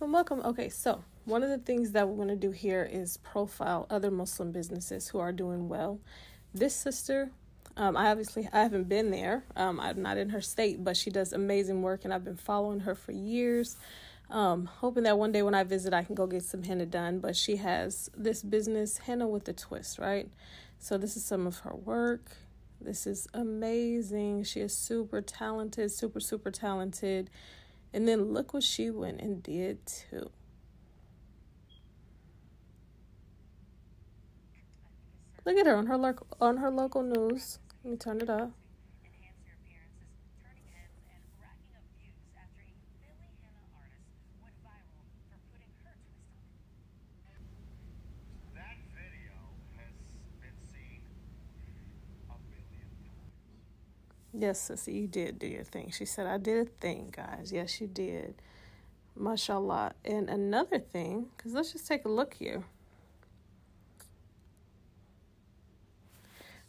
Welcome. Okay, so one of the things that we're going to do here is profile other Muslim businesses who are doing well. This sister, um, I obviously I haven't been there. Um, I'm not in her state, but she does amazing work, and I've been following her for years. Um, hoping that one day when I visit, I can go get some henna done. But she has this business, henna with a twist, right? So this is some of her work. This is amazing. She is super talented, super super talented. And then look what she went and did too. Look at her on her on her local news. Let me turn it up. Yes, sissy, you did do your thing. She said, I did a thing, guys. Yes, you did. Mashallah. And another thing, because let's just take a look here.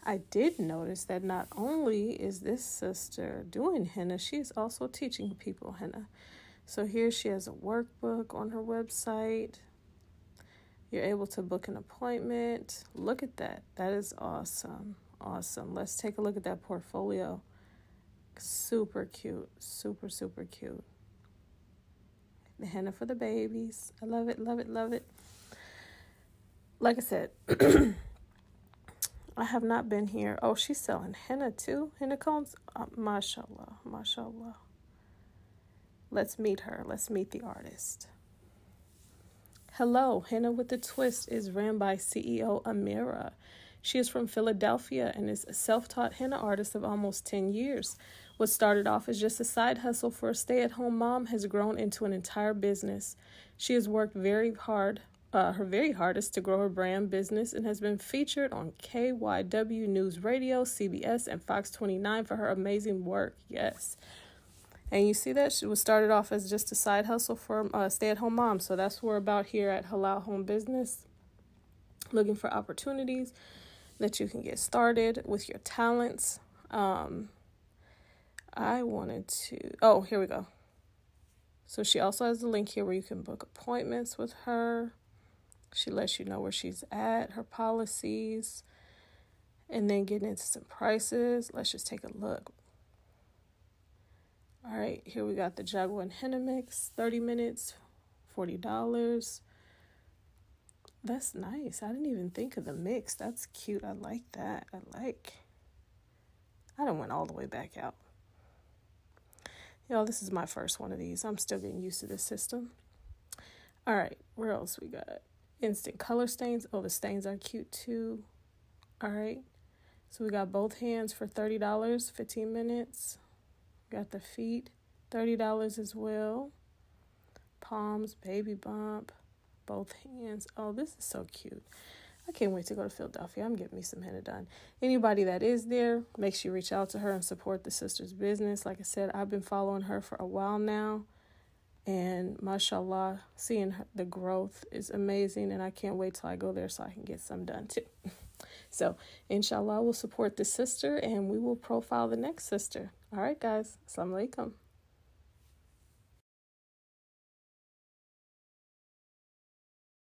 I did notice that not only is this sister doing henna, she is also teaching people henna. So here she has a workbook on her website. You're able to book an appointment. Look at that. That is awesome. Awesome. Let's take a look at that portfolio. Super cute. Super, super cute. The henna for the babies. I love it, love it, love it. Like I said, I have not been here. Oh, she's selling henna too. Henna cones. Uh, mashallah, mashallah. Let's meet her. Let's meet the artist. Hello, Henna with the Twist is ran by CEO Amira. She is from Philadelphia and is a self taught henna artist of almost 10 years. What started off as just a side hustle for a stay at home mom has grown into an entire business. She has worked very hard, uh, her very hardest to grow her brand business and has been featured on KYW News Radio, CBS, and Fox 29 for her amazing work. Yes. And you see that she was started off as just a side hustle for a stay at home mom. So that's what we're about here at Halal Home Business, looking for opportunities that you can get started with your talents. Um, I wanted to, oh, here we go. So she also has a link here where you can book appointments with her. She lets you know where she's at, her policies, and then getting into some prices. Let's just take a look. All right, here we got the Jagua and Henna mix, 30 minutes, $40. That's nice. I didn't even think of the mix. That's cute. I like that. I like. I don't went all the way back out. Y'all, this is my first one of these. I'm still getting used to this system. All right, where else we got? Instant color stains. Oh, the stains are cute too. All right. So we got both hands for $30, 15 minutes. Got the feet, $30 as well. Palms, baby bump both hands. Oh, this is so cute. I can't wait to go to Philadelphia. I'm getting me some henna done. Anybody that is there, make sure you reach out to her and support the sister's business. Like I said, I've been following her for a while now. And mashallah, seeing the growth is amazing. And I can't wait till I go there so I can get some done too. so, inshallah, we'll support the sister and we will profile the next sister. All right, guys. Assalamu alaikum.